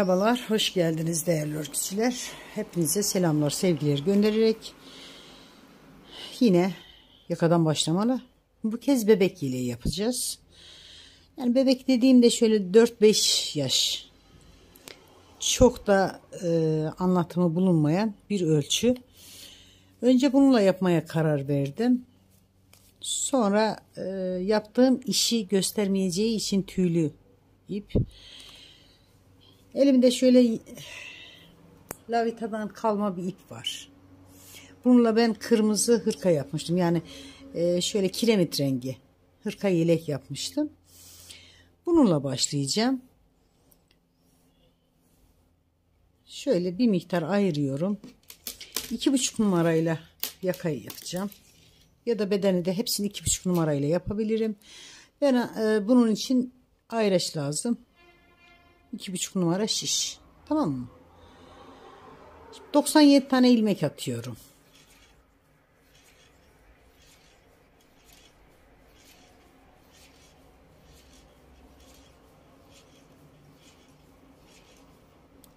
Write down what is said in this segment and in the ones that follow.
Merhabalar, hoş geldiniz değerli örgücüler. Hepinize selamlar, sevgiler göndererek yine yakadan başlamalı. Bu kez bebek yeleği yapacağız. Yani bebek dediğimde şöyle 4-5 yaş. Çok da e, anlatımı bulunmayan bir ölçü. Önce bununla yapmaya karar verdim. Sonra e, yaptığım işi göstermeyeceği için tüylü ip Elimde şöyle lavitadan kalma bir ip var. Bununla ben kırmızı hırka yapmıştım. Yani e, şöyle kiremit rengi hırka yelek yapmıştım. Bununla başlayacağım. Şöyle bir miktar ayırıyorum. iki buçuk numarayla yakayı yapacağım. Ya da bedeni de hepsini iki buçuk numarayla yapabilirim. Ben e, bunun için ayraç lazım. 2,5 numara şiş. Tamam mı? 97 tane ilmek atıyorum.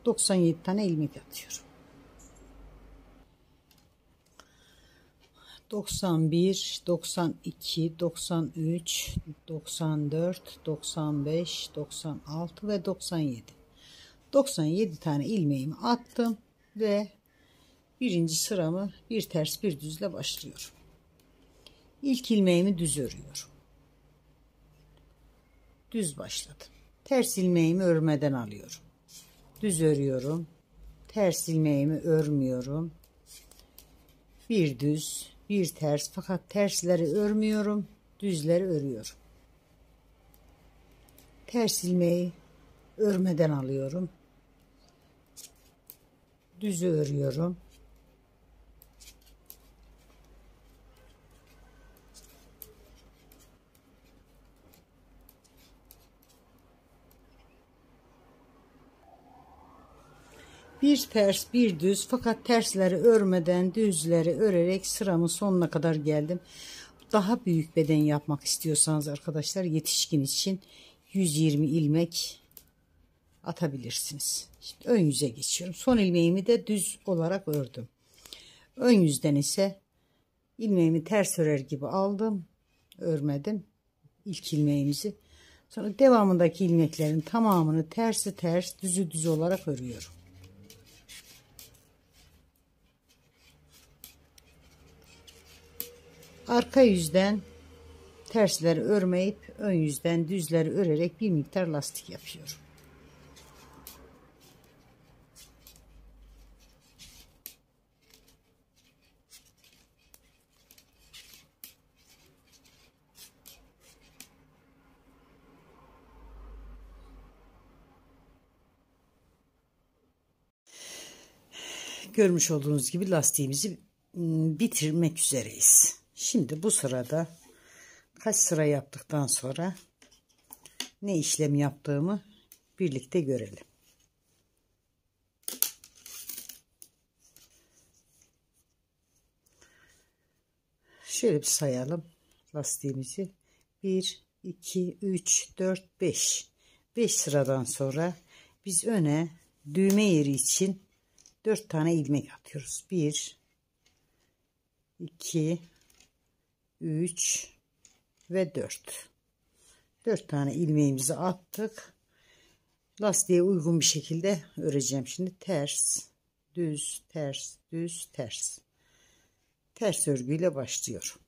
Doksan yedi tane ilmek atıyorum. Doksan bir, doksan iki, doksan üç, doksan dört, doksan beş, doksan altı ve doksan yedi. Doksan yedi tane ilmeğimi attım ve birinci sıramı bir ters bir düzle başlıyorum. İlk ilmeğimi düz örüyorum. Düz başladım. Ters ilmeğimi örmeden alıyorum. Düz örüyorum. Ters ilmeğimi örmüyorum. Bir düz, bir ters fakat tersleri örmüyorum. Düzleri örüyorum. Ters ilmeği örmeden alıyorum. Düzü örüyorum. Bir ters bir düz fakat tersleri örmeden düzleri örerek sıramın sonuna kadar geldim. Daha büyük beden yapmak istiyorsanız arkadaşlar yetişkin için 120 ilmek atabilirsiniz. Şimdi ön yüze geçiyorum. Son ilmeğimi de düz olarak ördüm. Ön yüzden ise ilmeğimi ters örer gibi aldım. Örmedim. ilk ilmeğimizi. Sonra devamındaki ilmeklerin tamamını tersi ters düzü düz olarak örüyorum. Arka yüzden tersleri örmeyip ön yüzden düzleri örerek bir miktar lastik yapıyorum. Görmüş olduğunuz gibi lastiğimizi ıı, bitirmek üzereyiz. Şimdi bu sırada kaç sıra yaptıktan sonra ne işlem yaptığımı birlikte görelim. Şöyle bir sayalım lastiğimizi. 1, 2, 3, 4, 5. 5 sıradan sonra biz öne düğme yeri için 4 tane ilmek atıyoruz. 1, 2, 3 ve 4. 4 tane ilmeğimizi attık. Lastiğe uygun bir şekilde öreceğim. Şimdi ters, düz, ters, düz, ters. Ters örgüyle başlıyorum.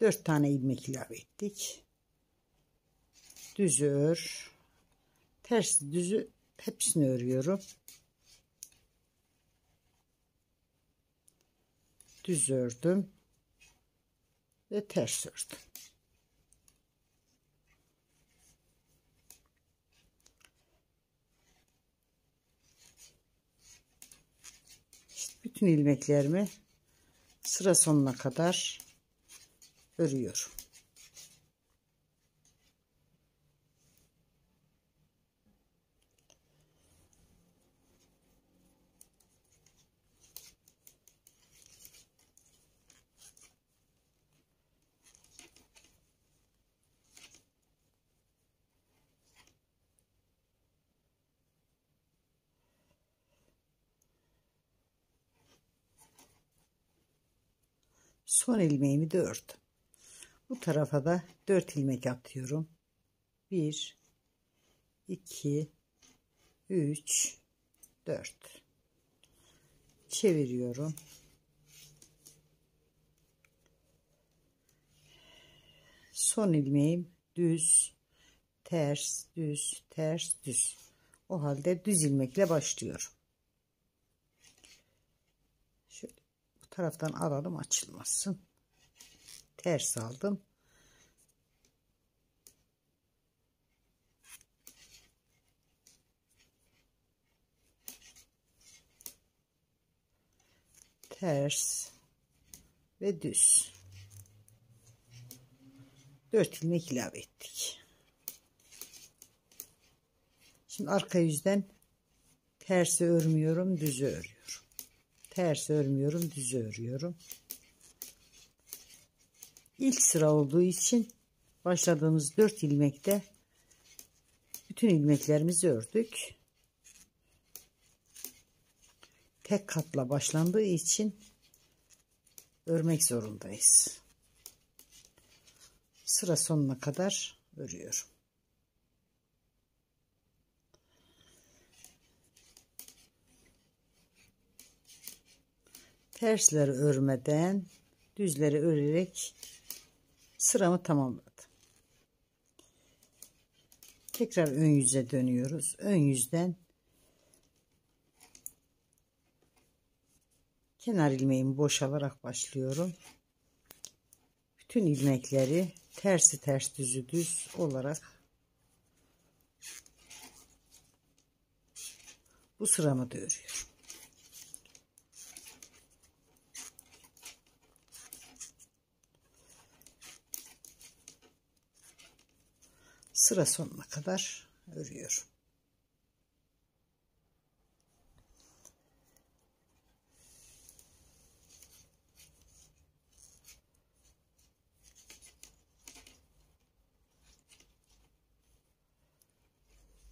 4 tane ilmek ilave ettik. Düz ör. Ters düzü hepsini örüyorum. Düz ördüm ve ters ördüm. İşte bütün ilmeklerimi sıra sonuna kadar örüyorum. Son ilmeğimi de ördüm. Bu tarafa da 4 ilmek atıyorum. 1 2 3 4 çeviriyorum. Son ilmeğim düz, ters, düz, ters, düz. O halde düz ilmekle başlıyorum. Şöyle bu taraftan alalım açılmasın. Ters aldım. ters ve düz. 4 ilmek ilave ettik. Şimdi arka yüzden tersi örmüyorum, düzü örüyorum. Tersi örmüyorum, düzü örüyorum. İlk sıra olduğu için başladığımız 4 ilmekte bütün ilmeklerimizi ördük. Tek katla başlandığı için örmek zorundayız sıra sonuna kadar örüyorum. Tersleri örmeden düzleri örerek sıramı tamamladım. Tekrar ön yüze dönüyoruz. Ön yüzden kenar ilmeğimi boşalarak başlıyorum. Bütün ilmekleri tersi ters düzü düz olarak bu sıramı da örüyorum. Sıra sonuna kadar örüyorum.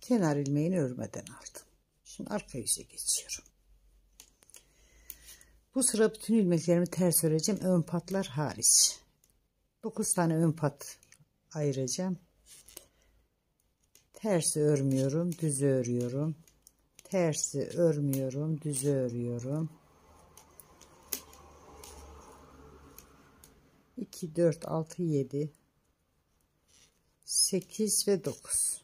kenar ilmeğini örmeden aldım. Şimdi arka yüze geçiyorum. Bu sıra bütün ilmeklerimi ters öreceğim. Ön patlar hariç. 9 tane ön pat ayıracağım. Tersi örmüyorum. Düzü örüyorum. Tersi örmüyorum. Düzü örüyorum. 2, 4, 6, 7, 8 ve 9.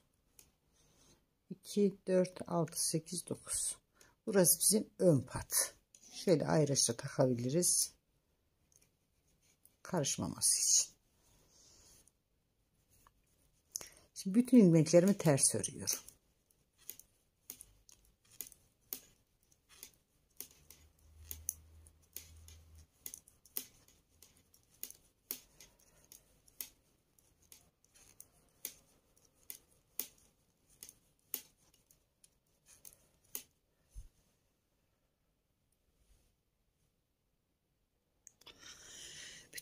2, 4, 6, 8, 9. Burası bizim ön pat. Şöyle ayrıca takabiliriz. Karışmaması için. Şimdi bütün ilmeklerimi ters örüyorum.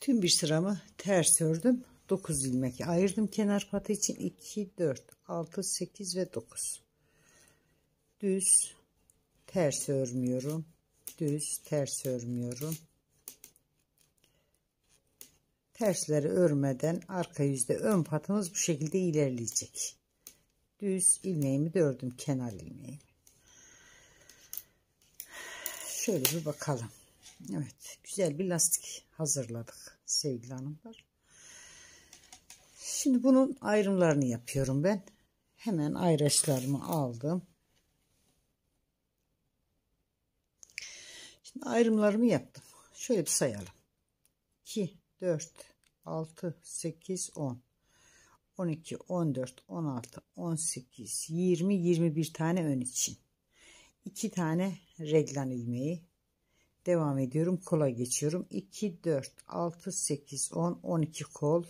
Tüm bir sıramı ters ördüm. 9 ilmek ayırdım kenar patı için. 2 4 6 8 ve 9 düz ters örmüyorum. Düz ters örmüyorum. Tersleri örmeden arka yüzde ön patımız bu şekilde ilerleyecek. Düz ilmeğimi de ördüm kenar ilmeğimi. Şöyle bir bakalım. Evet güzel bir lastik hazırladık sevgili hanımlar. Şimdi bunun ayrımlarını yapıyorum ben. Hemen ayraçlarımı aldım. Şimdi ayrımlarımı yaptım. Şöyle bir sayalım. 2, 4, 6, 8, 10, 12, 14, 16, 18, 20, 21 tane ön için. 2 tane reglan ilmeği, Devam ediyorum. Kola geçiyorum. 2, 4, 6, 8, 10, 12 kol.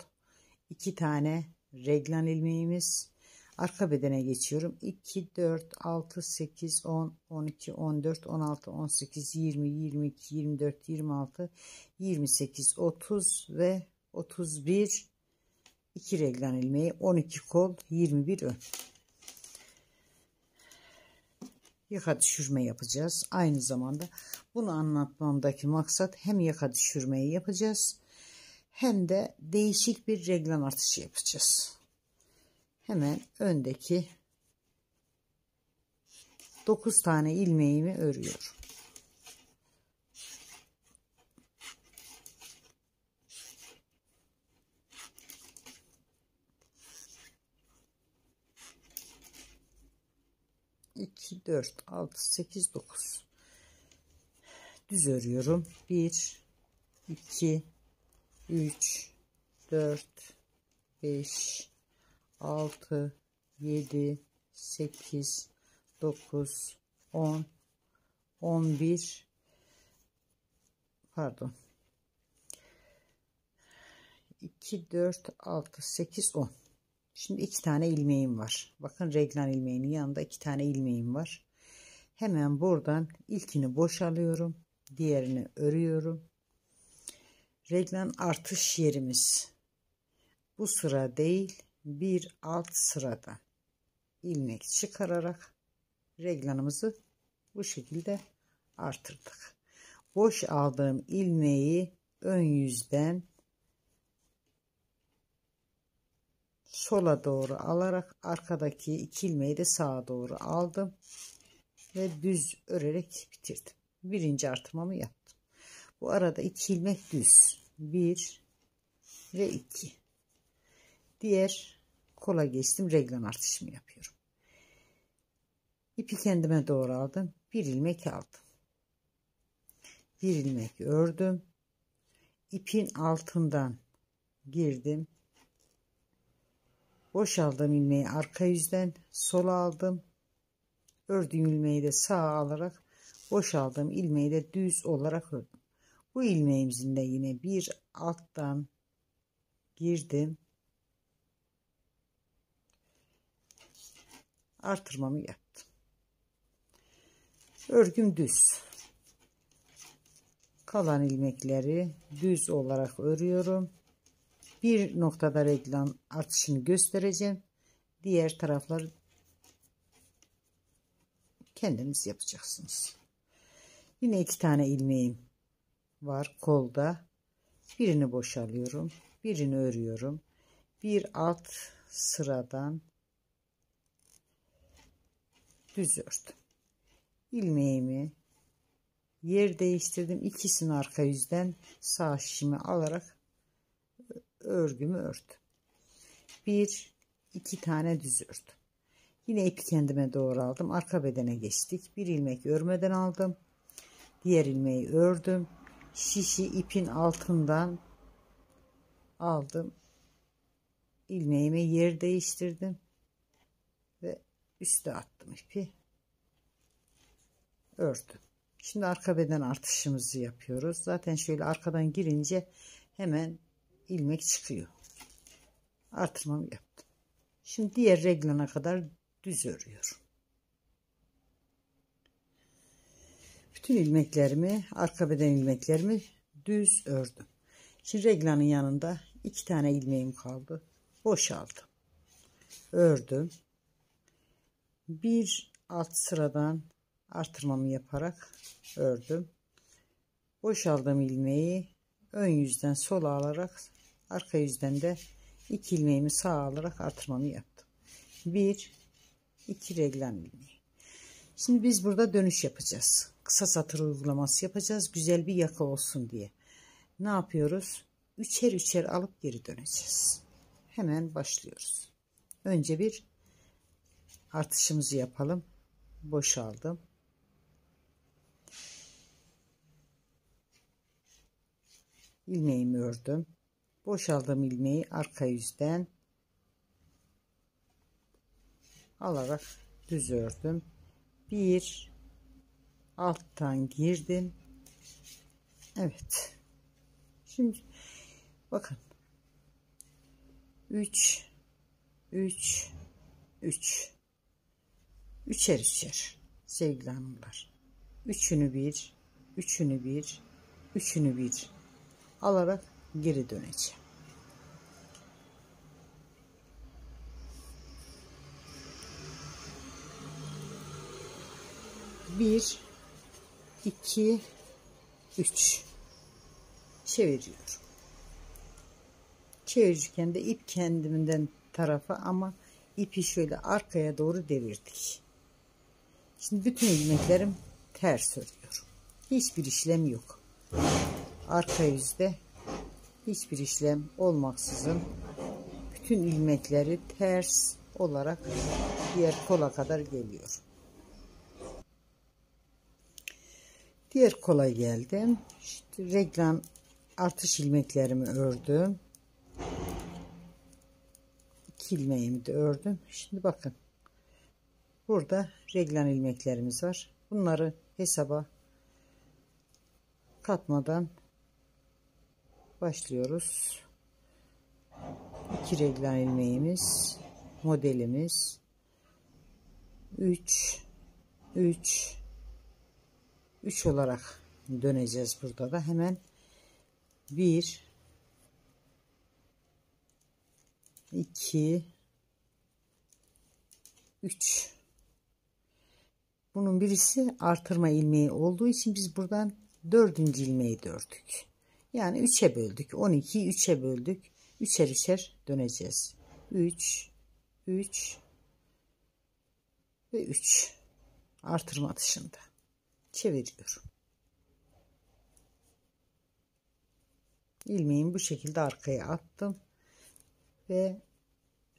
2 tane reglan ilmeğimiz. Arka bedene geçiyorum. 2, 4, 6, 8, 10, 12, 14, 16, 18, 20, 22, 24, 26, 28, 30 ve 31 2 reglan ilmeği 12 kol 21 ön yaka düşürme yapacağız. Aynı zamanda bunu anlatmamdaki maksat hem yaka düşürmeyi yapacağız hem de değişik bir reglan artışı yapacağız. Hemen öndeki 9 tane ilmeğimi örüyorum. iki dört altı sekiz dokuz düz örüyorum bir iki üç dört beş altı yedi sekiz 9 10 11 pardon 2 4 6 8 10 Şimdi iki tane ilmeğim var. Bakın reglan ilmeğinin yanında iki tane ilmeğim var. Hemen buradan ilkini boşalıyorum. Diğerini örüyorum. Reglan artış yerimiz. Bu sıra değil bir alt sırada ilmek çıkararak reglanımızı bu şekilde artırdık. Boş aldığım ilmeği ön yüzden sola doğru alarak arkadaki iki ilmeği de sağa doğru aldım ve düz örerek bitirdim. Birinci artırmamı yaptım. Bu arada iki ilmek düz. Bir ve iki. Diğer kola geçtim. Reglan artışımı yapıyorum. İpi kendime doğru aldım. Bir ilmek aldım. Bir ilmek ördüm. İpin altından girdim. Boşaldığım ilmeği arka yüzden sola aldım. Ördüğüm ilmeği de sağa alarak boşaldığım ilmeği de düz olarak ördüm. Bu ilmeğimizin de yine bir alttan girdim. Artırmamı yaptım. Örgüm düz. Kalan ilmekleri düz olarak örüyorum. Bir noktada reglan artışını göstereceğim. Diğer tarafları kendiniz yapacaksınız. Yine iki tane ilmeğim var kolda. Birini boşalıyorum. Birini örüyorum. Bir alt sıradan düz ördüm ilmeğimi yer değiştirdim. İkisini arka yüzden sağ şişimi alarak örgümü ördüm. Bir, iki tane düz ördüm. Yine ipi kendime doğru aldım. Arka bedene geçtik. Bir ilmek örmeden aldım. Diğer ilmeği ördüm. Şişi ipin altından aldım. ilmeğimi yer değiştirdim. Ve üste attım ipi ördüm. Şimdi arka beden artışımızı yapıyoruz. Zaten şöyle arkadan girince hemen ilmek çıkıyor. Artırmamı yaptım. Şimdi diğer reglana kadar düz örüyorum. Bütün ilmeklerimi, arka beden ilmeklerimi düz ördüm. Şimdi reglanın yanında iki tane ilmeğim kaldı. Boşaldım. Ördüm. Bir alt sıradan artırmamı yaparak ördüm. Boşaldığım ilmeği ön yüzden sola alarak arka yüzden de iki ilmeğimi sağa alarak artırmamı yaptım. Bir, iki reglen ilmeği. Şimdi biz burada dönüş yapacağız. Kısa satır uygulaması yapacağız. Güzel bir yaka olsun diye. Ne yapıyoruz? Üçer üçer alıp geri döneceğiz. Hemen başlıyoruz. Önce bir artışımızı yapalım. Boşaldım. ilmeğimi ördüm. Boşaldığım ilmeği arka yüzden alarak düz ördüm. Bir alttan girdim. Evet. Şimdi bakın. 3 3 3 üçer üçer sevgili hanımlar. Üçünü bir, üçünü bir, üçünü bir alarak geri döneceğim. 1 2 3 çeviriyorum. Çevirirken de ip kendimden tarafa ama ipi şöyle arkaya doğru devirdik. Şimdi bütün ilmeklerim ters örüyorum. Hiçbir işlem yok. Arka yüzde hiçbir işlem olmaksızın bütün ilmekleri ters olarak diğer kola kadar geliyor. Diğer kola geldim. İşte reglan artış ilmeklerimi ördüm. İki ilmeğimi de ördüm. Şimdi bakın. Burada reglan ilmeklerimiz var. Bunları hesaba katmadan başlıyoruz. İki reglan ilmeğimiz, modelimiz 3 3 3 olarak döneceğiz burada da hemen 1 2 3 bunun birisi artırma ilmeği olduğu için biz buradan dördüncü ilmeği de ördük. Yani 3'e böldük. 12'yi 3'e böldük. 3'er 3'er döneceğiz. 3 3 ve 3 artırma dışında çeviriyorum. ilmeğimi bu şekilde arkaya attım ve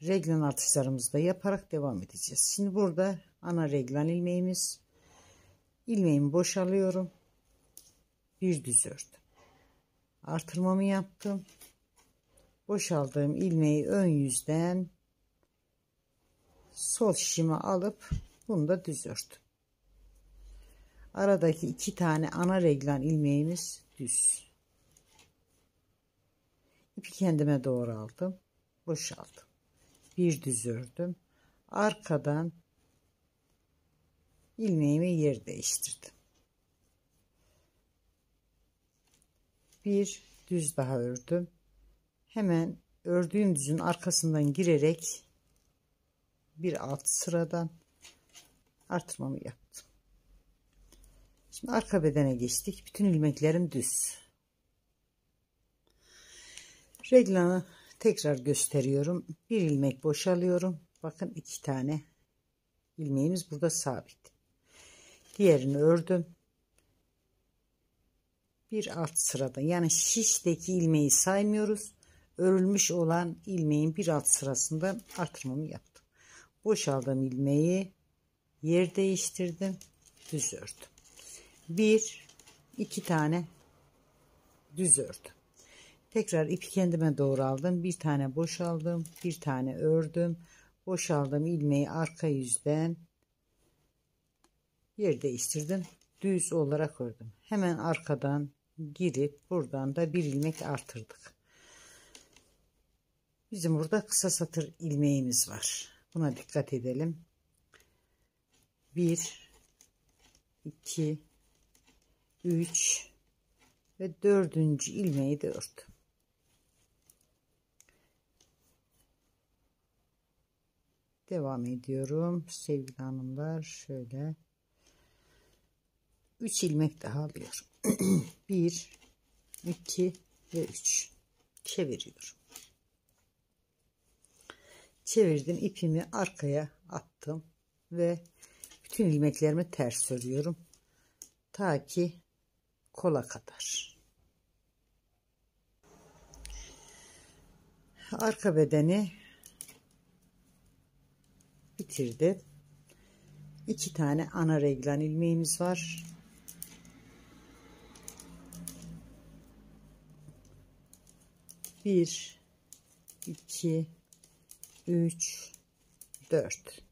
reglan artışlarımızı da yaparak devam edeceğiz. Şimdi burada ana reglan ilmeğimiz. İlmeğimi boşalıyorum. Bir düz ördüm artırmamı yaptım. Boşaldığım ilmeği ön yüzden sol şişime alıp bunu da düz ördüm aradaki iki tane ana reglan ilmeğimiz düz. İpi kendime doğru aldım boşaldım. Bir düz ördüm. Arkadan ilmeğimi yer değiştirdim. Bir düz daha ördüm. Hemen ördüğüm düzün arkasından girerek bir alt sıradan artırmamı yaptım şimdi arka bedene geçtik. Bütün ilmeklerim düz. Reglanı tekrar gösteriyorum. Bir ilmek boşalıyorum. Bakın iki tane ilmeğimiz burada sabit. Diğerini ördüm. Bir alt sırada. Yani şişteki ilmeği saymıyoruz. Örülmüş olan ilmeğin bir alt sırasında artırmamı yaptım. Boşaldığım ilmeği yer değiştirdim düz ördüm bir iki tane düz ördüm. Tekrar ipi kendime doğru aldım. Bir tane boşaldım bir tane ördüm. Boşaldım ilmeği arka yüzden. Yer değiştirdim. Düz olarak ördüm. Hemen arkadan girip buradan da bir ilmek artırdık. Bizim burada kısa satır ilmeğimiz var. Buna dikkat edelim. 1 2 3 ve dördüncü ilmeği de ördüm devam ediyorum. Sevgili hanımlar şöyle 3 ilmek daha alıyorum. 1 2 ve 3 çeviriyorum. Çevirdim ipimi arkaya attım ve bütün ilmeklerimi ters örüyorum. Ta ki kola kadar arka bedeni bitirdi. İki tane ana reglan ilmeğimiz var. Bir, iki, üç, dört.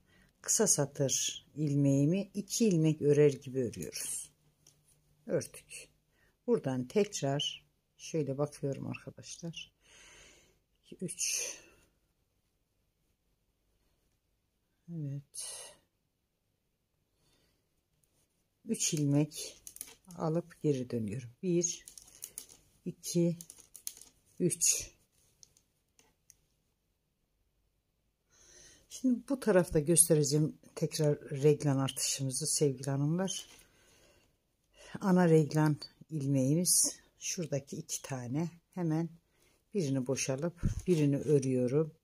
Kısa satır ilmeğimi iki ilmek örer gibi örüyoruz. Ördük. Buradan tekrar şöyle bakıyorum arkadaşlar. 3 Evet. 3 ilmek alıp geri dönüyorum. 1 2 3 Şimdi bu tarafta göstereceğim tekrar reglan artışımızı sevgili hanımlar. Ana reglan ilmeğimiz şuradaki iki tane hemen birini boşalıp birini örüyorum.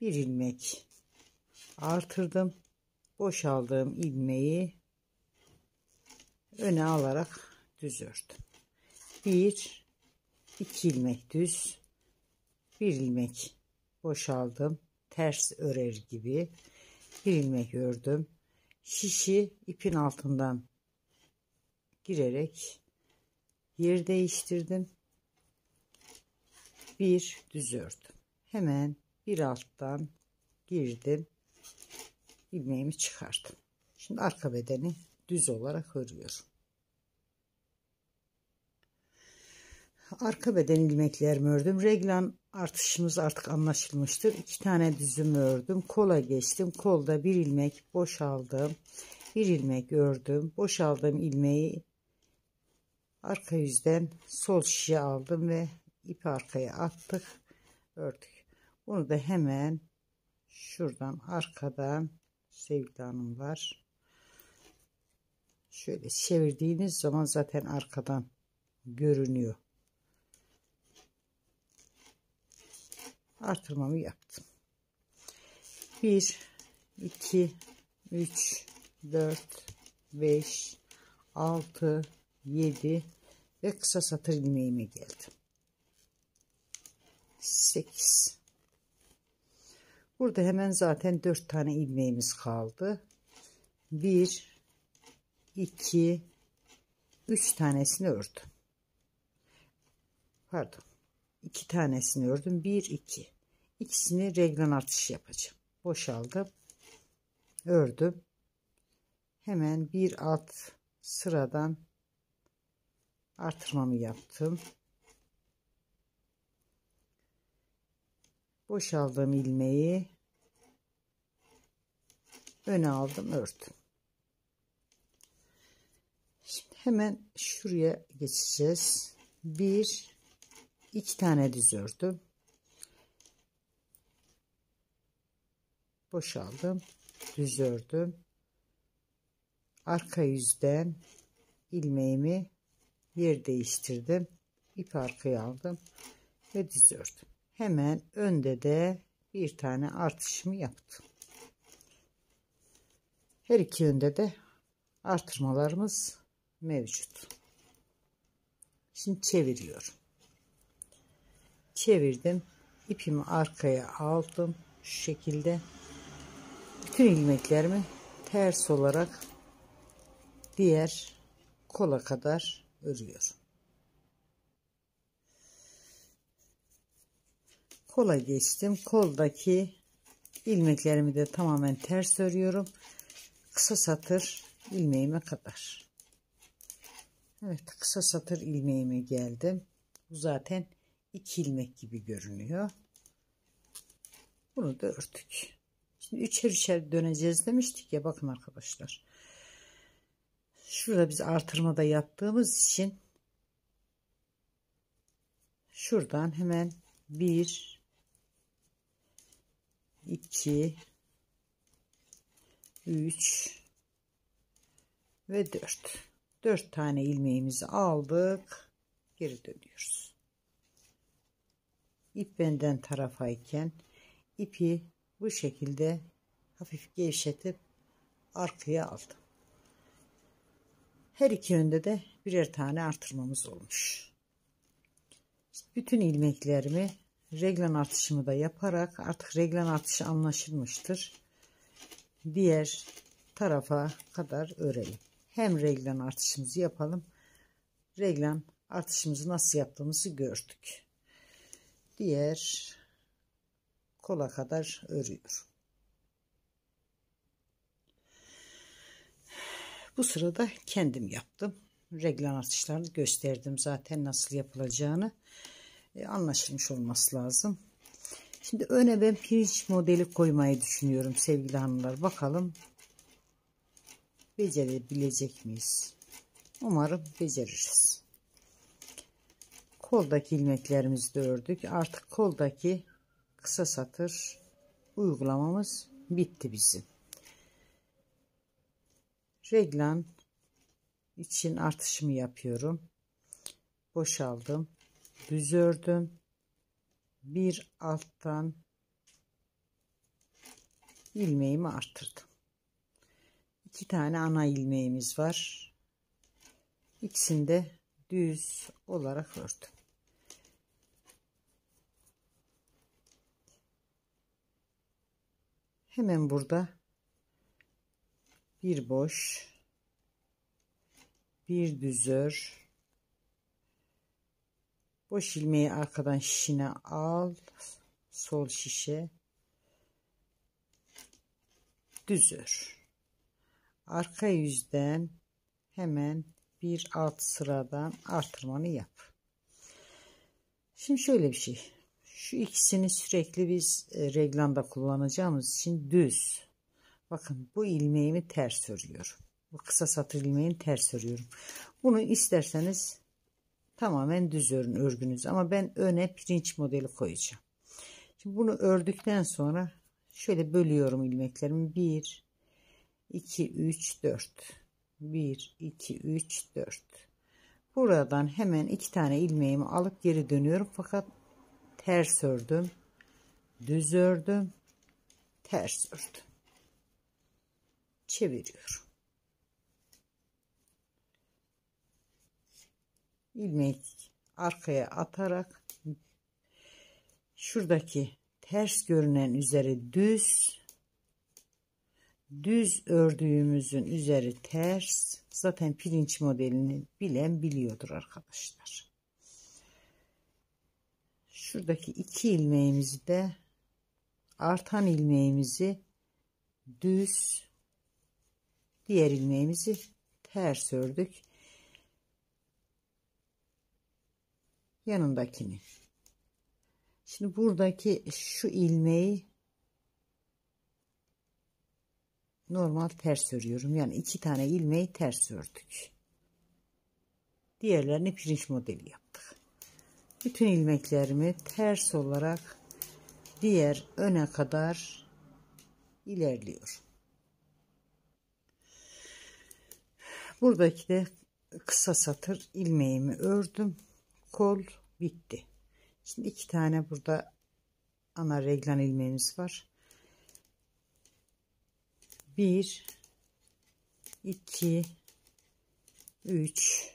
Bir ilmek artırdım. Boşaldığım ilmeği öne alarak düz ördüm. Bir, iki ilmek düz, bir ilmek boşaldım ters örer gibi bir ilmek ördüm. Şişi ipin altından girerek yer değiştirdim. Bir düz ördüm. Hemen bir alttan girdim. ilmeğimi çıkardım. Şimdi arka bedeni düz olarak örüyorum. Arka beden ilmeklerimi ördüm. Reglan artışımız artık anlaşılmıştır. İki tane düzüm ördüm. Kola geçtim. Kolda bir ilmek boşaldım. Bir ilmek ördüm. Boşaldığım ilmeği arka yüzden sol şişe aldım ve ipi arkaya attık. Ördük. Bunu da hemen şuradan arkadan sevgili hanımlar şöyle çevirdiğiniz zaman zaten arkadan görünüyor. artırmamı yaptım. 1 2 3 4 5 6 7 ve kısa satır ilmeğime geldim. 8 Burada hemen zaten 4 tane ilmeğimiz kaldı. 1 2 3 tanesini ördüm. Pardon iki tanesini ördüm. Bir iki. İkisini reglan artış yapacağım. Boşaldım. Ördüm. Hemen bir alt sıradan artırmamı yaptım. Boşaldığım ilmeği öne aldım ördüm. Şimdi hemen şuraya geçeceğiz. Bir iki tane düz ördüm. Boşaldım. Düz ördüm. Arka yüzden ilmeğimi yer değiştirdim. İp arkaya aldım ve düz ördüm. Hemen önde de bir tane artışımı yaptım. Her iki yönde de artırmalarımız mevcut. Şimdi çeviriyorum çevirdim ipimi arkaya aldım şu şekilde bütün ilmeklerimi ters olarak diğer kola kadar örüyorum kola geçtim koldaki ilmeklerimi de tamamen ters örüyorum kısa satır ilmeğime kadar Evet kısa satır ilmeğime geldim bu zaten iki ilmek gibi görünüyor. Bunu da örtük. Şimdi üçer üçer döneceğiz demiştik ya bakın arkadaşlar. Şurada biz artırmada yaptığımız için şuradan hemen bir iki üç ve dört. Dört tane ilmeğimizi aldık. Geri dönüyoruz. İp benden tarafayken ipi bu şekilde hafif gevşetip arkaya aldım. Her iki yönde de birer tane artırmamız olmuş. Bütün ilmeklerimi reglan artışımı da yaparak artık reglan artışı anlaşılmıştır. Diğer tarafa kadar örelim. Hem reglan artışımızı yapalım. Reglan artışımızı nasıl yaptığımızı gördük diğer kola kadar örüyorum. Bu sırada kendim yaptım. Reglan artışlarını gösterdim zaten nasıl yapılacağını. E, anlaşılmış olması lazım. Şimdi öne ben pirinç modeli koymayı düşünüyorum sevgili hanımlar. Bakalım becerebilecek miyiz? Umarım beceririz koldaki ilmeklerimizi de ördük. Artık koldaki kısa satır uygulamamız bitti bizim. Reglan için artışımı yapıyorum. Boşaldım. Düz ördüm. Bir alttan ilmeğimi arttırdım. İki tane ana ilmeğimiz var. İkisini de düz olarak ördüm. Hemen burada bir boş bir düzör boş ilmeği arkadan şişine al sol şişe. Düzör arka yüzden hemen bir alt sıradan artırmanı yap. Şimdi şöyle bir şey. Şu ikisini sürekli biz e, reglanda kullanacağımız için düz. Bakın bu ilmeğimi ters örüyorum. Bu kısa satır ilmeğini ters örüyorum. Bunu isterseniz tamamen düz örün örgünüz. Ama ben öne pirinç modeli koyacağım. Şimdi bunu ördükten sonra şöyle bölüyorum ilmeklerimi. 1, 2, 3, 4. 1, 2, 3, 4. Buradan hemen iki tane ilmeğimi alıp geri dönüyorum. Fakat ters ördüm düz ördüm ters ördüm çeviriyorum. İlmek arkaya atarak şuradaki ters görünen üzeri düz düz ördüğümüzün üzeri ters. Zaten pirinç modelini bilen biliyordur arkadaşlar. Şuradaki iki ilmeğimizi de artan ilmeğimizi düz diğer ilmeğimizi ters ördük. Yanındakini. Şimdi buradaki şu ilmeği normal ters örüyorum. Yani iki tane ilmeği ters ördük. Diğerlerini pirinç modeli yaptık. Bütün ilmeklerimi ters olarak diğer öne kadar ilerliyor. Buradaki de kısa satır ilmeğimi ördüm. Kol bitti. Şimdi iki tane burada ana reglan ilmeğimiz var. Bir, iki, üç,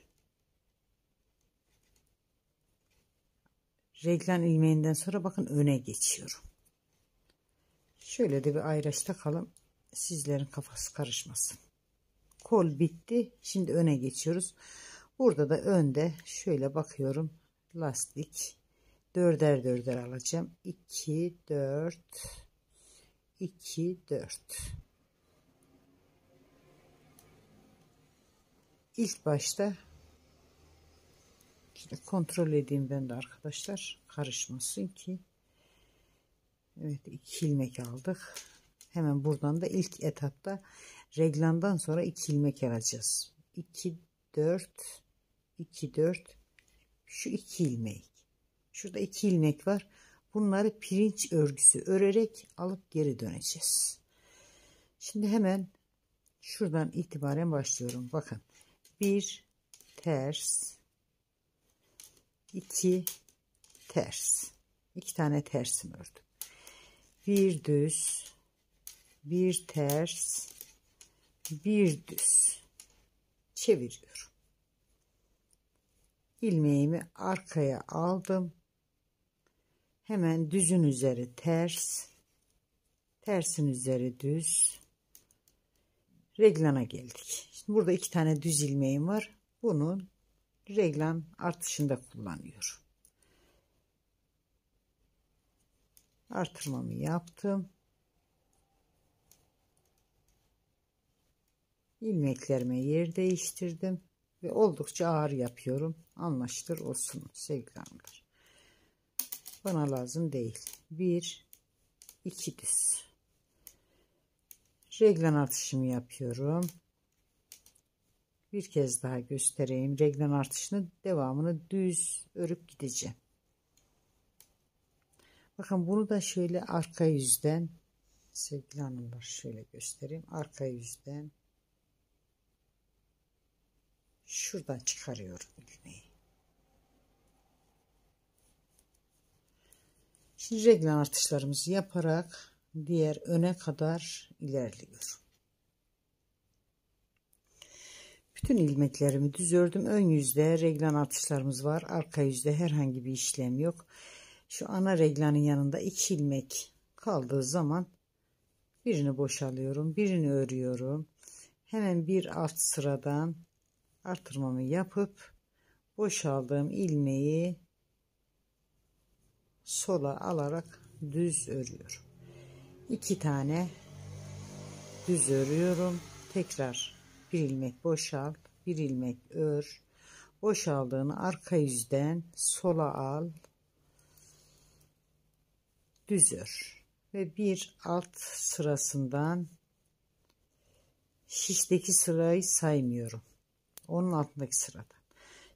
reglan ilmeğinden sonra bakın öne geçiyorum. Şöyle de bir ayraç takalım. Sizlerin kafası karışmasın. Kol bitti. Şimdi öne geçiyoruz. Burada da önde şöyle bakıyorum. Lastik. Dörder dörder alacağım. 2, 4, 2, 4. İlk başta Şöyle kontrol edeyim ben de arkadaşlar. Karışmasın ki. Evet iki ilmek aldık. Hemen buradan da ilk etapta reglandan sonra iki ilmek alacağız. 2 4 2 4 şu iki ilmek. Şurada iki ilmek var. Bunları pirinç örgüsü örerek alıp geri döneceğiz. Şimdi hemen şuradan itibaren başlıyorum. Bakın. Bir ters 2 ters. 2 tane tersim ördüm. Bir düz, bir ters, bir düz. Çeviriyorum. ilmeğimi arkaya aldım. Hemen düzün üzeri ters, tersin üzeri düz. Reglana geldik. Şimdi burada iki tane düz ilmeğim var. Bunun reglan artışında kullanıyor. Artırmamı yaptım. İlmeklerime yer değiştirdim ve oldukça ağır yapıyorum. Anlaştır olsun sevgili hanımlar. Bana lazım değil. Bir, iki düz. Reglan artışımı yapıyorum bir kez daha göstereyim. Reglan artışını devamını düz örüp gideceğim. Bakın bunu da şöyle arka yüzden Sevgili hanımlar şöyle göstereyim. Arka yüzden şuradan çıkarıyorum ilmeği. Şimdi reglan artışlarımızı yaparak diğer öne kadar ilerliyorum. Bütün ilmeklerimi düz ördüm. Ön yüzde reglan artışlarımız var. Arka yüzde herhangi bir işlem yok. Şu ana reglanın yanında iki ilmek kaldığı zaman birini boşalıyorum. Birini örüyorum. Hemen bir alt sıradan artırmamı yapıp boşaldığım ilmeği sola alarak düz örüyorum. İki tane düz örüyorum. Tekrar bir ilmek boşalt, bir ilmek ör. Boşaldığını arka yüzden sola al. Düz ör. Ve bir alt sırasından şişteki sırayı saymıyorum. Onun altındaki sıradan.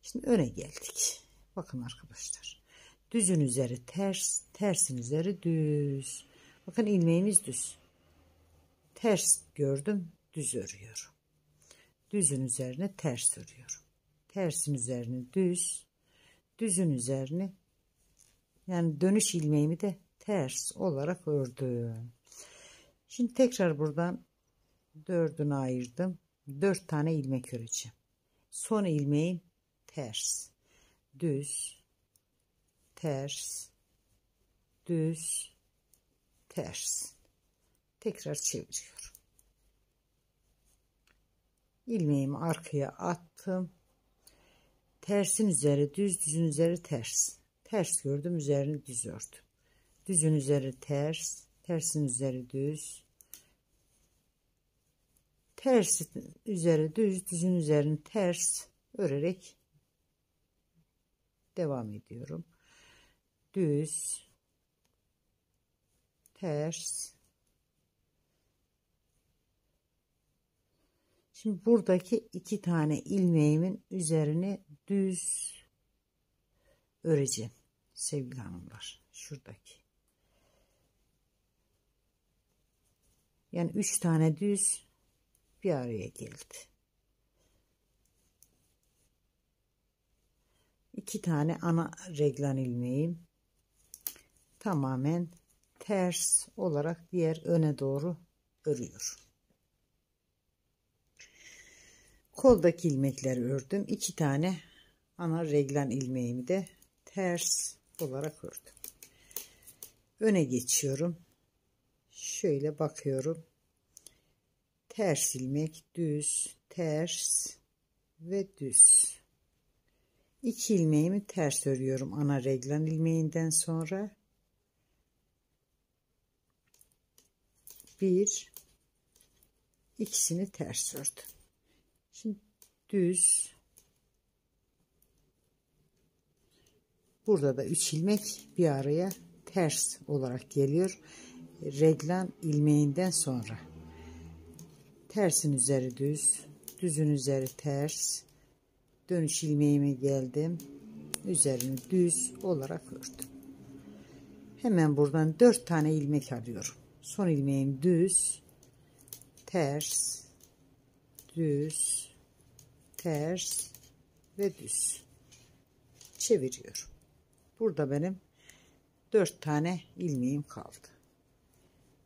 Şimdi öne geldik. Bakın arkadaşlar. Düzün üzeri ters, tersin üzeri düz. Bakın ilmeğimiz düz. Ters gördüm, düz örüyorum. Düzün üzerine ters örüyorum. Tersin üzerine düz, düzün üzerine yani dönüş ilmeğimi de ters olarak ördüm. Şimdi tekrar buradan dördünü ayırdım. Dört tane ilmek öreceğim. Son ilmeğim ters, düz, ters, düz, ters. Tekrar çeviriyorum. İlmeğimi arkaya attım. Tersin üzeri düz, düzün üzeri ters. Ters gördüm, üzerini düz ördüm. Düzün üzeri ters, tersin üzeri düz. Tersin üzeri düz, düzün üzerini ters örerek devam ediyorum. Düz, ters. Şimdi buradaki iki tane ilmeğimin üzerine düz öreceğim sevgili hanımlar. Şuradaki. Yani üç tane düz bir araya geldi. İki tane ana reglan ilmeğim tamamen ters olarak diğer öne doğru örüyor. Koldaki ilmekleri ördüm. iki tane ana reglan ilmeğimi de ters olarak ördüm. Öne geçiyorum. Şöyle bakıyorum. Ters ilmek, düz, ters ve düz. İki ilmeğimi ters örüyorum ana reglan ilmeğinden sonra. bir ikisini ters ördüm. Şimdi düz burada da 3 ilmek bir araya ters olarak geliyor. Reglan ilmeğinden sonra tersin üzeri düz, düzün üzeri ters, dönüş ilmeğime geldim. Üzerini düz olarak ördüm. Hemen buradan 4 tane ilmek alıyorum son ilmeğim düz ters düz ters ve düz. Çeviriyorum. Burada benim dört tane ilmeğim kaldı.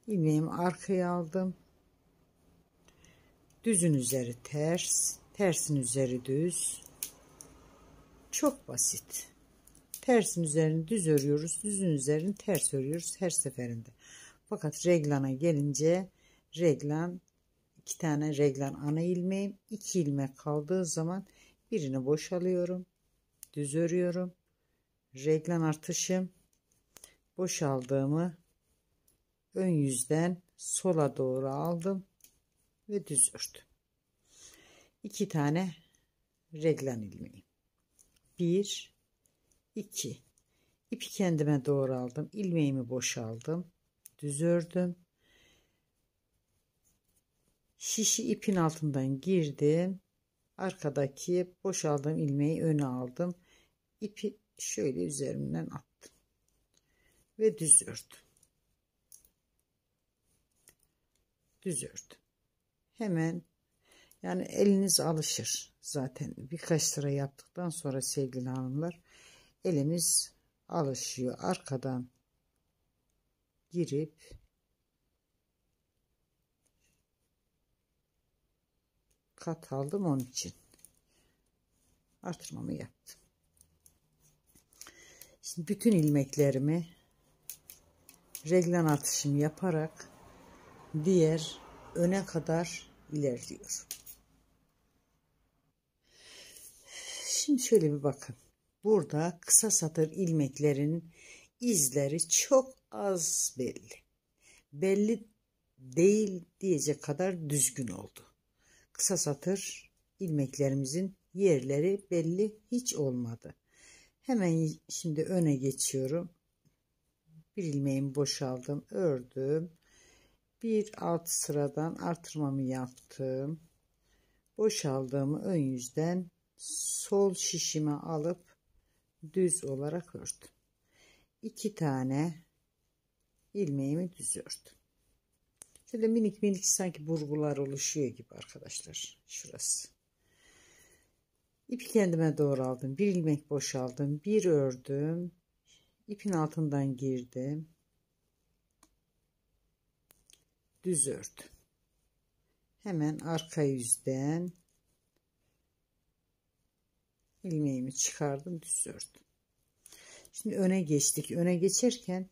İlmeğimi arkaya aldım düzün üzeri ters tersin üzeri düz çok basit tersin üzerini düz örüyoruz düzün üzerini ters örüyoruz her seferinde fakat reglana gelince reglan iki tane reglan ana ilmeğim iki ilmek kaldığı zaman birini boşalıyorum. Düz örüyorum. Reglan artışım boşaldığımı ön yüzden sola doğru aldım ve düz ördüm. İki tane reglan ilmeğim. Bir, iki. İpi kendime doğru aldım. ilmeğimi boşaldım düz ördüm. Şişi ipin altından girdim. Arkadaki boşaldığım ilmeği öne aldım. İpi şöyle üzerimden attım. Ve düz ördüm. düz ördüm. Hemen. Yani eliniz alışır zaten. Birkaç sıra yaptıktan sonra sevgili hanımlar elimiz alışıyor. Arkadan girip kat aldım onun için. Artırmamı yaptım. Şimdi bütün ilmeklerimi reglan atışımı yaparak diğer öne kadar ilerliyorum. Şimdi şöyle bir bakın. Burada kısa satır ilmeklerin izleri çok az belli. Belli değil diyecek kadar düzgün oldu. Kısa satır ilmeklerimizin yerleri belli hiç olmadı. Hemen şimdi öne geçiyorum. Bir ilmeğimi boşaldım, ördüm. Bir alt sıradan artırmamı yaptım. Boşaldığımı ön yüzden sol şişime alıp düz olarak ördüm. İki tane ilmeğimi düz ördüm. Şöyle minik minik sanki burgular oluşuyor gibi arkadaşlar. Şurası. İpi kendime doğru aldım. Bir ilmek boşaldım. Bir ördüm. İpin altından girdim. Düz ördüm. Hemen arka yüzden ilmeğimi çıkardım düz ördüm. Şimdi öne geçtik. Öne geçerken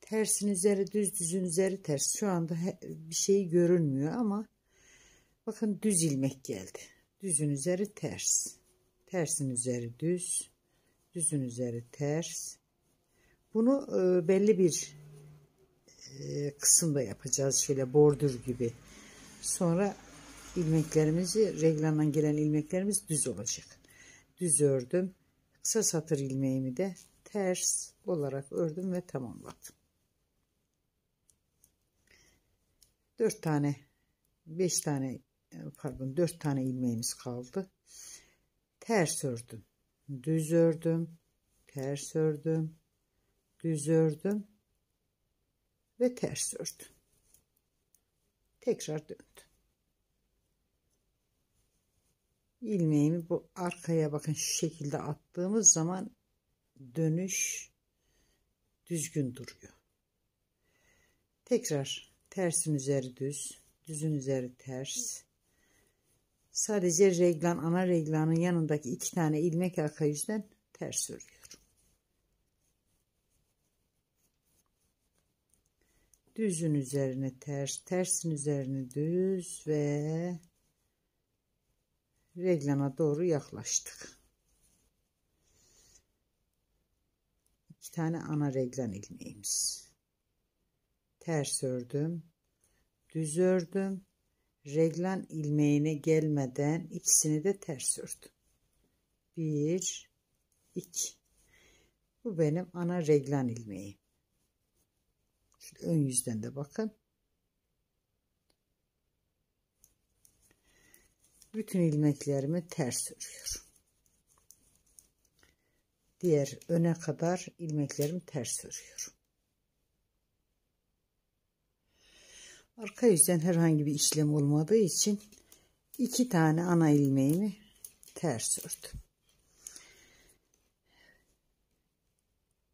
tersin üzeri düz düzün üzeri ters. Şu anda bir şey görünmüyor ama bakın düz ilmek geldi. Düzün üzeri ters. Tersin üzeri düz. Düzün üzeri ters. Bunu e, belli bir e, kısımda yapacağız. Şöyle bordür gibi. Sonra ilmeklerimizi reglandan gelen ilmeklerimiz düz olacak. Düz ördüm. Kısa satır ilmeğimi de ters olarak ördüm ve tamamladım. 4 tane 5 tane pardon 4 tane ilmeğimiz kaldı. Ters ördüm. Düz ördüm. Ters ördüm. Düz ördüm. Ve ters ördüm. Tekrar döndüm. ilmeğimi bu arkaya bakın şu şekilde attığımız zaman dönüş düzgün duruyor. Tekrar tersin üzeri düz, düzün üzeri ters. Sadece reglan, ana reglanın yanındaki iki tane ilmek arka yüzden ters örüyorum. Düzün üzerine ters, tersin üzerine düz ve reglana doğru yaklaştık. İki tane ana reglan ilmeğimiz. Ters ördüm. Düz ördüm. Reglan ilmeğine gelmeden ikisini de ters ördüm. Bir, iki. Bu benim ana reglan ilmeğim. Şu ön yüzden de bakın. bütün ilmeklerimi ters örüyorum. Diğer öne kadar ilmeklerimi ters örüyorum. Arka yüzden herhangi bir işlem olmadığı için iki tane ana ilmeğimi ters ördüm.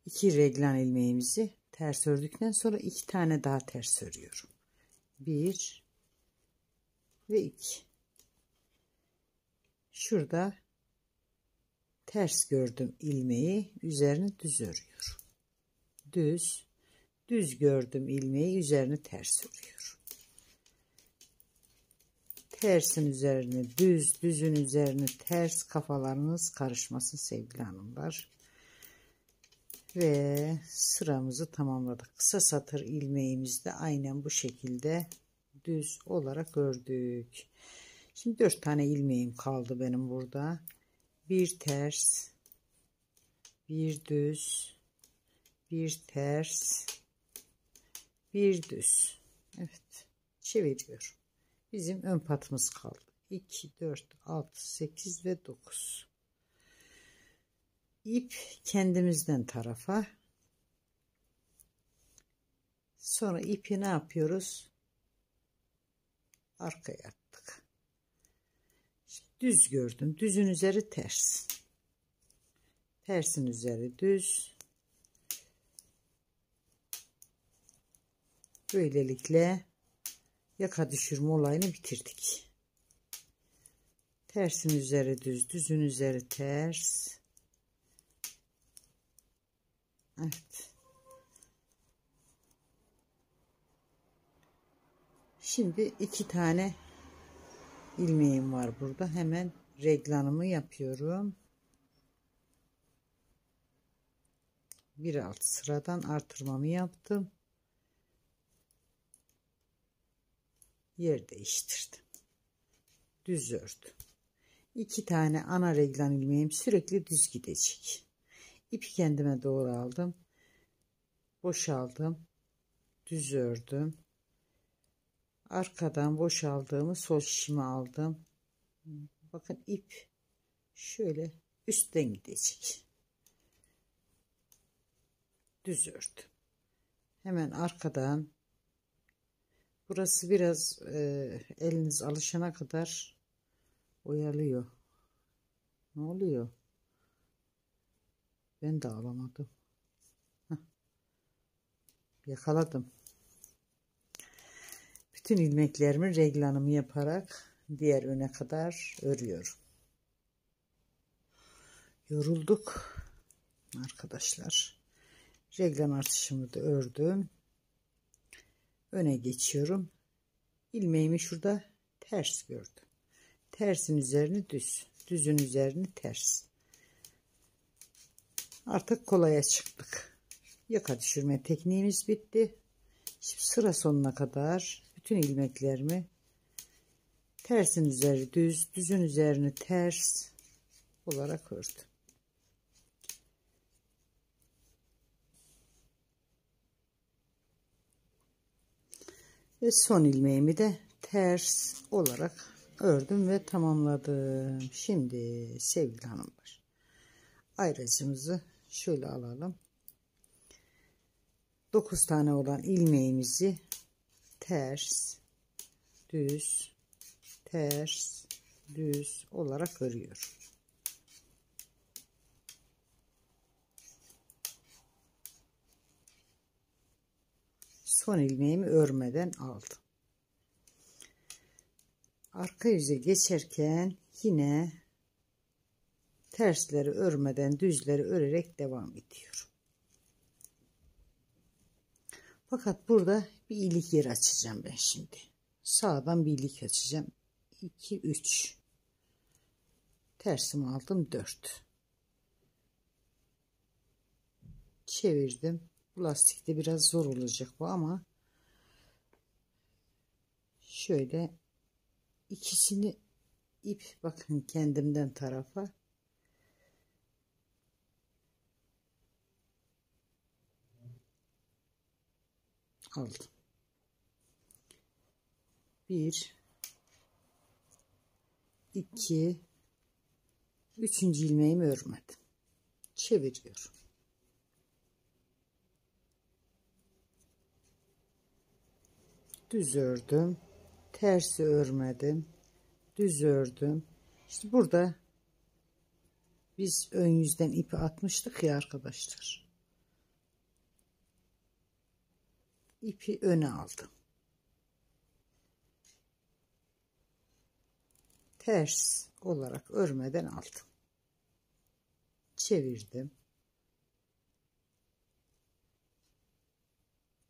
İki reglan ilmeğimizi ters ördükten sonra iki tane daha ters örüyorum. Bir ve iki şurada ters gördüm ilmeği üzerine düz örüyorum. Düz, düz gördüm ilmeği üzerine ters örüyorum. Tersin üzerine düz, düzün üzerine ters kafalarınız karışmasın sevgili hanımlar. Ve sıramızı tamamladık. Kısa satır ilmeğimizde aynen bu şekilde düz olarak ördük. Şimdi dört tane ilmeğim kaldı benim burada. Bir ters, bir düz, bir ters, bir düz. Evet, çeviriyorum. Bizim ön patımız kaldı. 2, 4, 6, 8 ve 9. İp kendimizden tarafa. Sonra ipi ne yapıyoruz? arkaya attık. Şimdi düz gördüm. Düzün üzeri ters. Tersin üzeri düz. Böylelikle yaka düşürme olayını bitirdik. Tersin üzeri düz, düzün üzeri ters. Evet. Şimdi iki tane ilmeğim var burada. Hemen reglanımı yapıyorum. Bir alt sıradan artırmamı yaptım. Yer değiştirdim. Düz ördüm. İki tane ana reglan ilmeğim sürekli düz gidecek. İpi kendime doğru aldım. Boşaldım. Düz ördüm. Arkadan boşaldığımı sol şişime aldım. Bakın ip şöyle üstten gidecek. Düz ördüm. Hemen arkadan burası biraz e, eliniz alışana kadar oyalıyor. Ne oluyor? Ben de alamadım. Heh. Yakaladım. Bütün ilmeklerimin reglanımı yaparak diğer öne kadar örüyorum. Yorulduk arkadaşlar. Reglan artışımı da ördüm. Öne geçiyorum. İlmeğimi şurada ters gördüm. Tersin üzerini düz. Düzün üzerini ters. Artık kolaya çıktık. Yaka düşürme tekniğimiz bitti. Şimdi sıra sonuna kadar bütün ilmeklerimi tersin üzeri düz, düzün üzerini ters olarak ördüm. Ve son ilmeğimi de ters olarak ördüm ve tamamladım. Şimdi sevgili hanımlar ayracımızı şöyle alalım. 9 tane olan ilmeğimizi ters, düz, ters, düz olarak örüyorum. Son ilmeğimi örmeden aldım. Arka yüze geçerken yine tersleri örmeden düzleri örerek devam ediyorum. Fakat burada bir ilik yer açacağım ben şimdi. Sağdan bir ilik açacağım. 2 3 tersimi aldım 4 çevirdim bu lastikte biraz zor olacak bu ama şöyle ikisini ip bakın kendimden tarafa aldım. Bir, iki, üçüncü ilmeğimi örmedim. Çeviriyorum. Düz ördüm. Tersi örmedim. Düz ördüm. İşte burada biz ön yüzden ipi atmıştık ya arkadaşlar. İpi öne aldım. Ters olarak örmeden aldım. Çevirdim.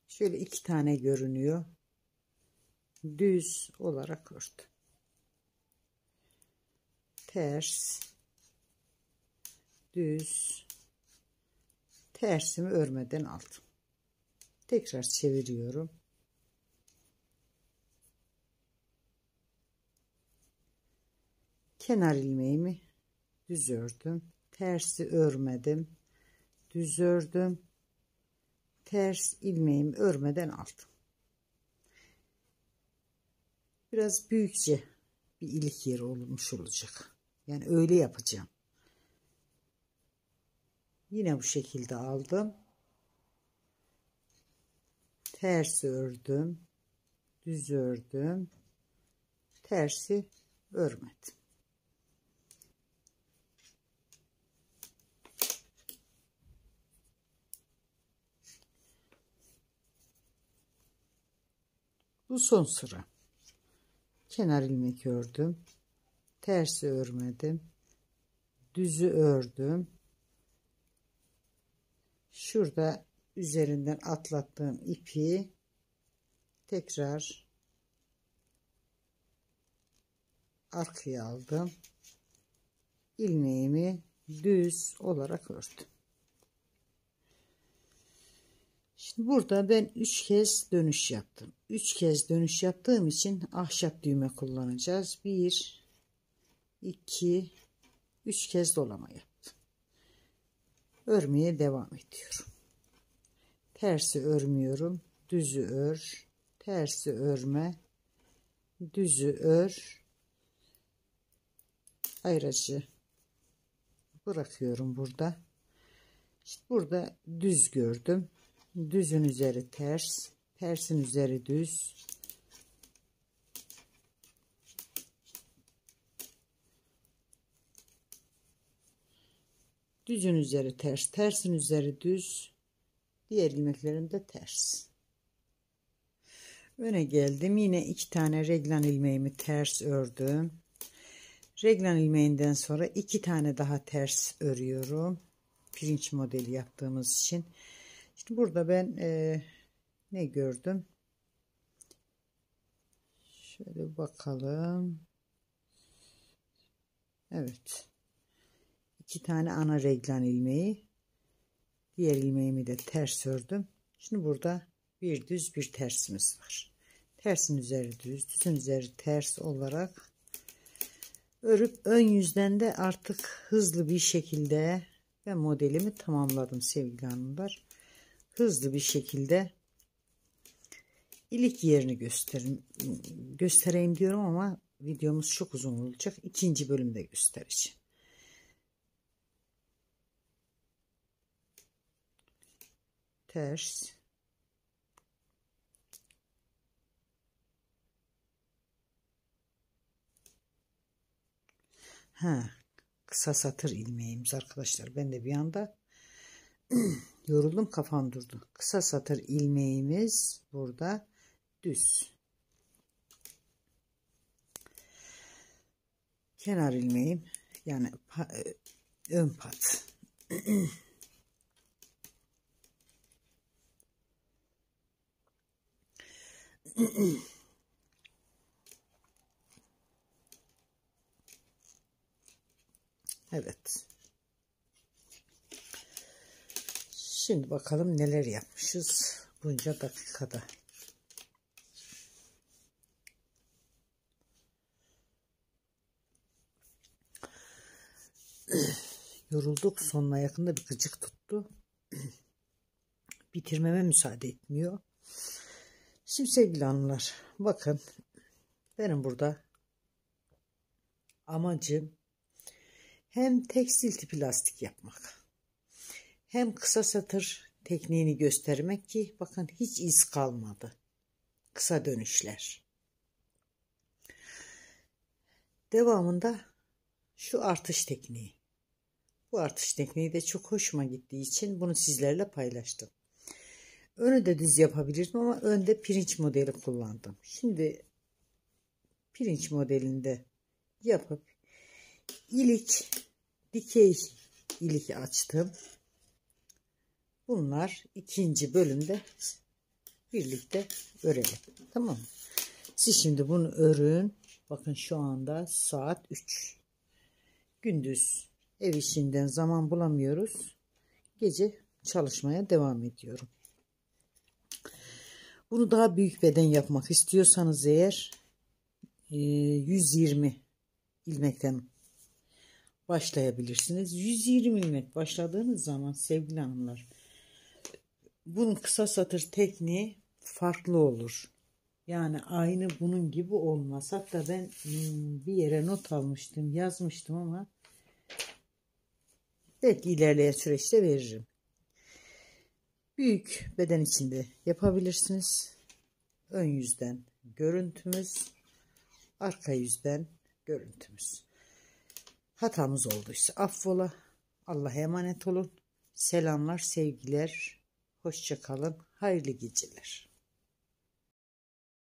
Şöyle iki tane görünüyor. Düz olarak ördüm. Ters. Düz. Tersimi örmeden aldım tekrar çeviriyorum. Kenar ilmeğimi düz ördüm tersi örmedim. Düz ördüm ters ilmeğimi örmeden aldım. Biraz büyükçe bir ilik yeri olmuş olacak. Yani öyle yapacağım. Yine bu şekilde aldım ters ördüm düz ördüm tersi örmedim. Bu son sıra. Kenar ilmek ördüm. Tersi örmedim. Düzü ördüm. Şurada üzerinden atlattığım ipi tekrar arkaya aldım. ilmeğimi düz olarak ördüm. Şimdi burada ben 3 kez dönüş yaptım. 3 kez dönüş yaptığım için ahşap düğme kullanacağız. 1 2 3 kez dolama yaptım. Örmeye devam ediyorum. Tersi örmüyorum. Düzü ör. Tersi örme. Düzü ör. Ayracı bırakıyorum burada. İşte burada düz gördüm düzün üzeri ters tersin üzeri düz düzün üzeri ters tersin üzeri düz diğer ilmeklerim de ters öne geldim yine iki tane reglan ilmeğimi ters ördüm reglan ilmeğinden sonra iki tane daha ters örüyorum pirinç modeli yaptığımız için işte burada ben e, ne gördüm? Şöyle bakalım. Evet. İki tane ana reglan ilmeği. Diğer ilmeğimi de ters ördüm. Şimdi burada bir düz bir tersimiz var. Tersin üzeri düz, düzün üzeri ters olarak örüp ön yüzden de artık hızlı bir şekilde ve modelimi tamamladım sevgili hanımlar hızlı bir şekilde ilik yerini gösterin, göstereyim diyorum ama videomuz çok uzun olacak. İkinci bölümde göstereceğim. Ters. Ha, kısa satır ilmeğimiz arkadaşlar. Ben de bir anda yoruldum kafam durdu. Kısa satır ilmeğimiz burada düz. Kenar ilmeğim yani ön pat. evet. Şimdi bakalım neler yapmışız bunca dakikada. Yorulduk sonuna yakında bir gıcık tuttu. Bitirmeme müsaade etmiyor. Şimdi sevgili hanımlar bakın benim burada amacım hem tekstil tipi lastik yapmak hem kısa satır tekniğini göstermek ki bakın hiç iz kalmadı. Kısa dönüşler. Devamında şu artış tekniği. Bu artış tekniği de çok hoşuma gittiği için bunu sizlerle paylaştım. Önü de düz yapabilirdim ama önde pirinç modeli kullandım. Şimdi pirinç modelinde yapıp ilik dikey ilik açtım. Bunlar ikinci bölümde birlikte örelim. Tamam mı? Siz şimdi bunu örün. Bakın şu anda saat 3. Gündüz ev işinden zaman bulamıyoruz. Gece çalışmaya devam ediyorum. Bunu daha büyük beden yapmak istiyorsanız eğer 120 e, ilmekten başlayabilirsiniz. 120 ilmek başladığınız zaman sevgili hanımlar bunun kısa satır tekniği farklı olur. Yani aynı bunun gibi olmaz. Hatta ben hmm, bir yere not almıştım, yazmıştım ama belki ilerleyen süreçte veririm. Büyük beden içinde yapabilirsiniz. Ön yüzden görüntümüz Arka yüzden görüntümüz. Hatamız olduysa affola. Allah'a emanet olun. Selamlar, sevgiler. Hoşça kalın. Hayırlı geceler.